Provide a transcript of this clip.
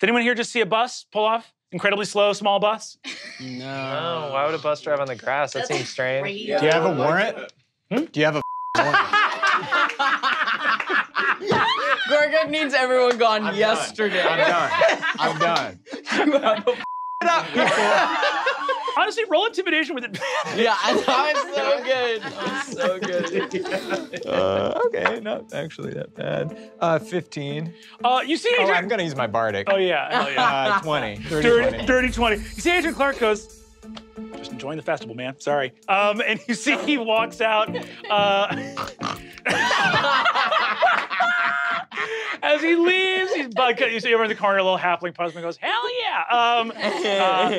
Did anyone here just see a bus pull off? Incredibly slow, small bus. No. Oh, why would a bus drive on the grass? That seems strange. Crazy. Do you have a warrant? Hmm? Do you have a warrant? Gorgug needs everyone gone I'm done. yesterday. I'm done. I'm done. You have a- Honestly, roll intimidation with it. yeah, I know it's so good. It's so good. Uh, okay, not actually that bad. Uh, 15. Uh, you see Oh, I'm gonna use my bardic. Oh yeah, oh yeah. Uh, 20. 30, dirty, 20. dirty 20. You see Adrian Clark goes, just enjoying the festival, man. Sorry. Um, and you see he walks out. Uh, as he leaves, he's bug. You see over in the corner, a little halfling puzzle goes, hell yeah. Um, uh,